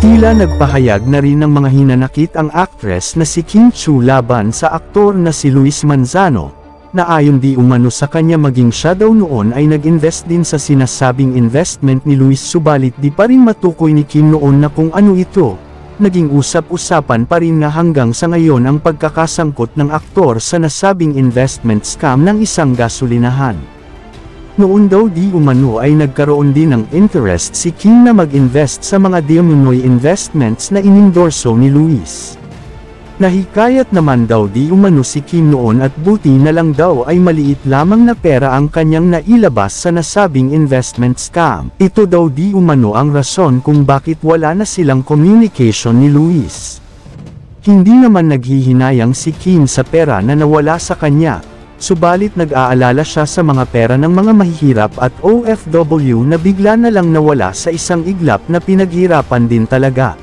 Tila nagpahayag na rin ng mga hinanakit ang actress na si Kim Chu laban sa aktor na si Luis Manzano, na ayon di umano sa kanya maging siya daw noon ay nag-invest din sa sinasabing investment ni Luis subalit di pa rin matukoy ni Kim noon na kung ano ito. Naging usap-usapan pa rin nga hanggang sa ngayon ang pagkakasangkot ng aktor sa nasabing investment scam ng isang gasolinahan. Noon daw di umano ay nagkaroon din ng interest si Kim na mag-invest sa mga Diamonoy investments na inendorso ni Luis. Nahikayat naman daw di umano si Kim noon at buti na lang daw ay maliit lamang na pera ang kanyang nailabas sa nasabing investment scam. Ito daw di umano ang rason kung bakit wala na silang communication ni Luis. Hindi naman naghihinayang si Kim sa pera na nawala sa kanya, subalit nag-aalala siya sa mga pera ng mga mahihirap at OFW na bigla na lang nawala sa isang iglap na pinaghirapan din talaga.